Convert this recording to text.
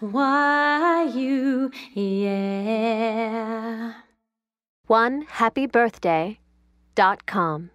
why yeah. One happy birthday dot com.